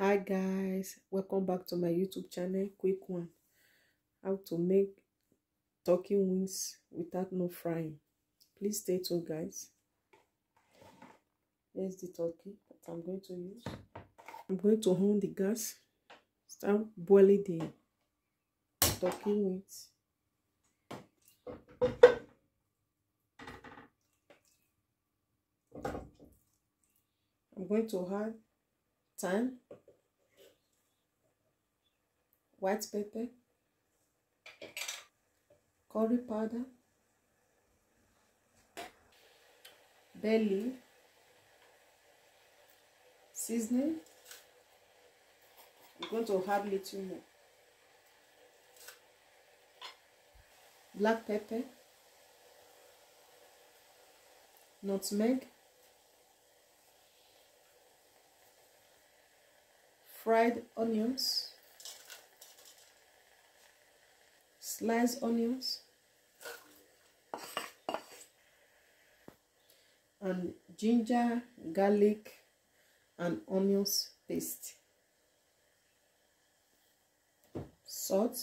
hi guys. Welcome back to my youtube channel quick one. How to make turkey wings without no frying. Please stay tuned guys. Here's the turkey that i'm going to use. I'm going to on the gas. Start boiling the turkey wings. I'm going to add thyme white pepper, curry powder, leaf, seasoning. I'm going to add little more. Black pepper, nutmeg, fried onions, sliced onions and ginger garlic and onions paste. Salt.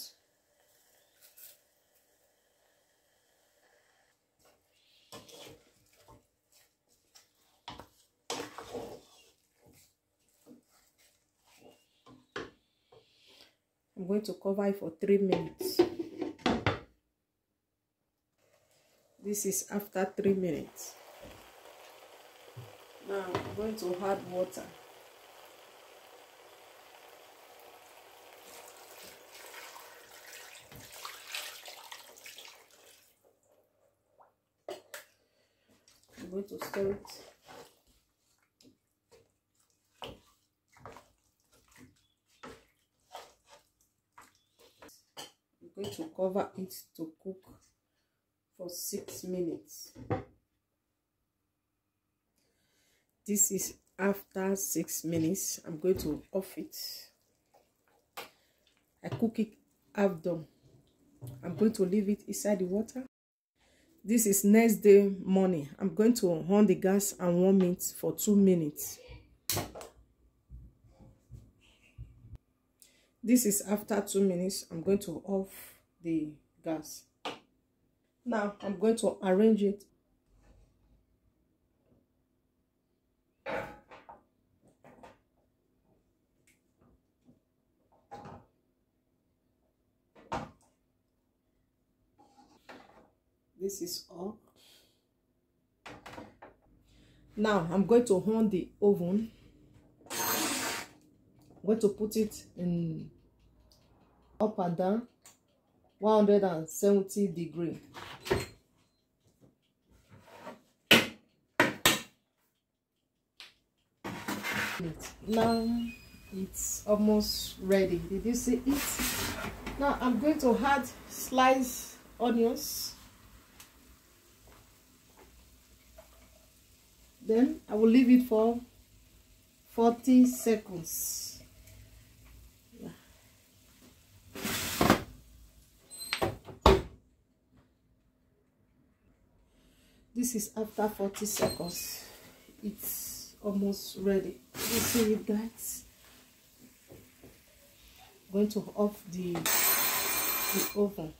I'm going to cover it for three minutes this is after three minutes. Now i'm going to add water. I'm going to stir it. I'm going to cover it to cook for six minutes. This is after six minutes. I'm going to off it. I cook it half done. I'm going to leave it inside the water. This is next day morning. I'm going to on the gas and warm it for two minutes. This is after two minutes. I'm going to off the gas now i'm going to arrange it. This is all. Now i'm going to on the oven. I'm going to put it in up and down 170 degree. Now it's almost ready. Did you see it? Now i'm going to add sliced onions. Then i will leave it for 40 seconds this is after 40 seconds. It's almost ready. You see it guys I'm going to off the the oven.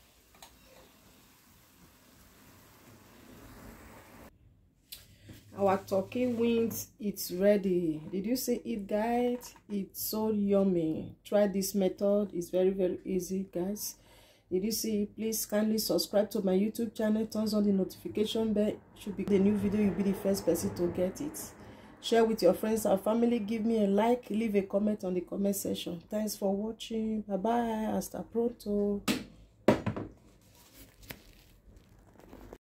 Our turkey wings it's ready. Did you see it guys? It's so yummy. Try this method. It's very very easy guys did you see? Please kindly subscribe to my youtube channel. Turns on the notification bell. Should be the new video. You'll be the first person to get it. Share with your friends and family. Give me a like. Leave a comment on the comment section. Thanks for watching. Bye bye hasta pronto